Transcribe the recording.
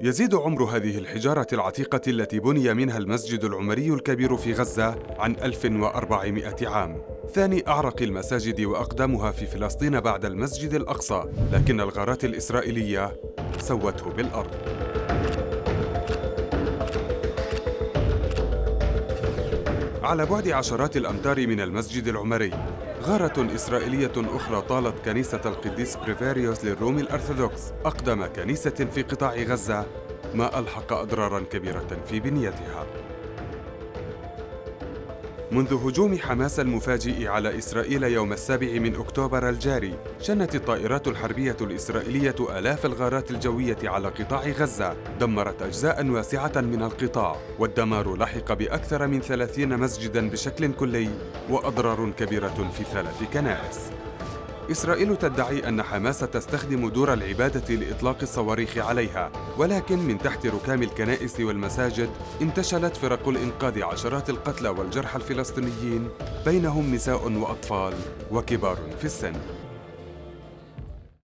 يزيد عمر هذه الحجارة العتيقة التي بني منها المسجد العمري الكبير في غزة عن 1400 عام. ثاني أعرق المساجد وأقدمها في فلسطين بعد المسجد الأقصى لكن الغارات الإسرائيلية سوته بالأرض. على بعد عشرات الأمتار من المسجد العمري غارة إسرائيلية أخرى طالت كنيسة القديس بريفاريوس للروم الأرثوذكس. أقدم كنيسة في قطاع غزة ما ألحق أضرارا كبيرة في بنيتها. منذ هجوم حماس المفاجئ على إسرائيل يوم السابع من أكتوبر الجاري شنت الطائرات الحربية الإسرائيلية آلاف الغارات الجوية على قطاع غزة. دمرت أجزاء واسعة من القطاع والدمار لحق بأكثر من ثلاثين مسجدا بشكل كلي وأضرار كبيرة في ثلاث كنائس. إسرائيل تدعي أن حماس تستخدم دور العبادة لإطلاق الصواريخ عليها ولكن من تحت ركام الكنائس والمساجد انتشلت فرق الإنقاذ عشرات القتلى والجرحى الفلسطينيين بينهم نساء وأطفال وكبار في السن.